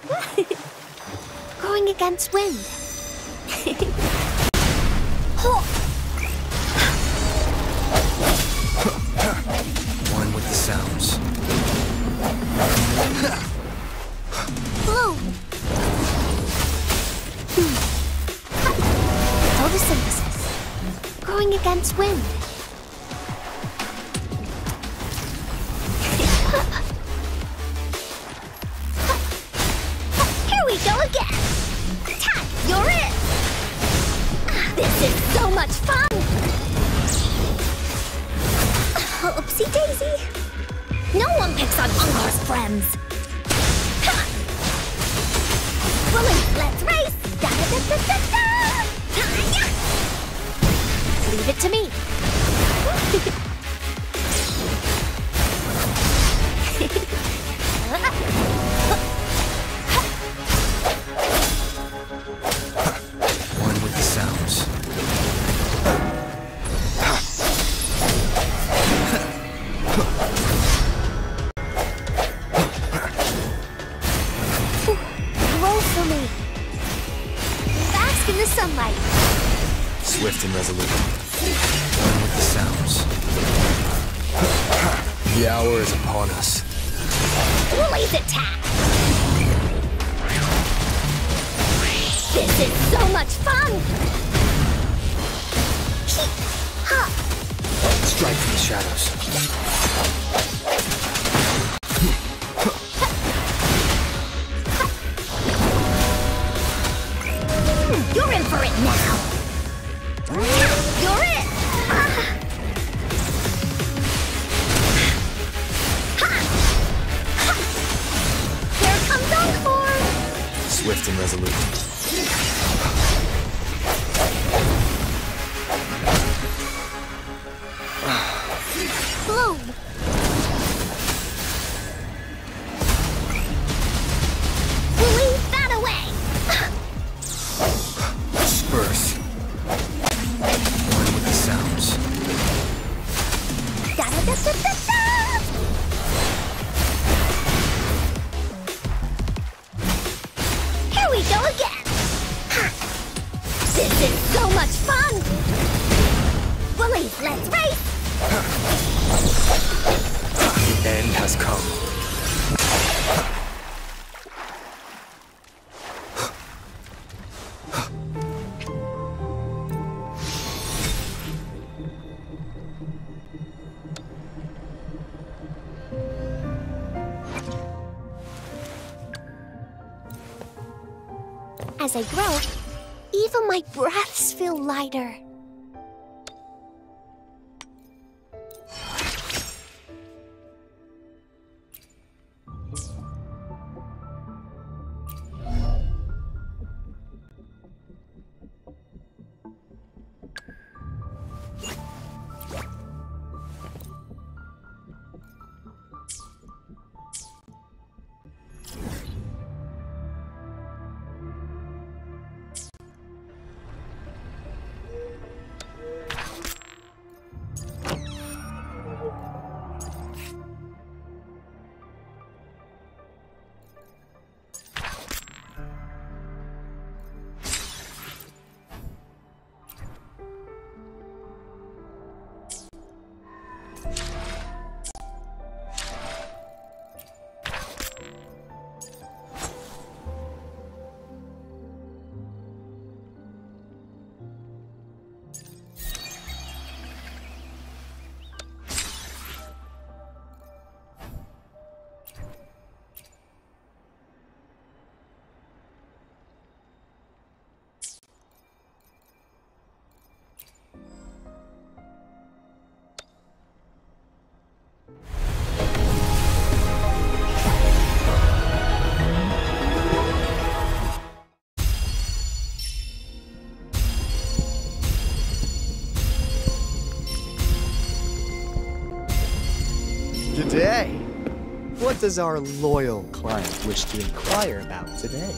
Going against wind. One with the sounds. Blue. Photosynthesis. Growing against wind. Friends. Bully, let's race! Da da da da da da! Leave it to me. in the sunlight. Swift and resolute. One with the sounds. The hour is upon us. Woolly's attack. This is so much fun. Strike from the shadows. Swift and resolute. Bloom. We'll away. Disperse. One with the sounds. Da da da da da da. This is so much fun. Bullies, let's race. The end has come. As I grow, even my breaths feel lighter. Today? What does our loyal client wish to inquire about today?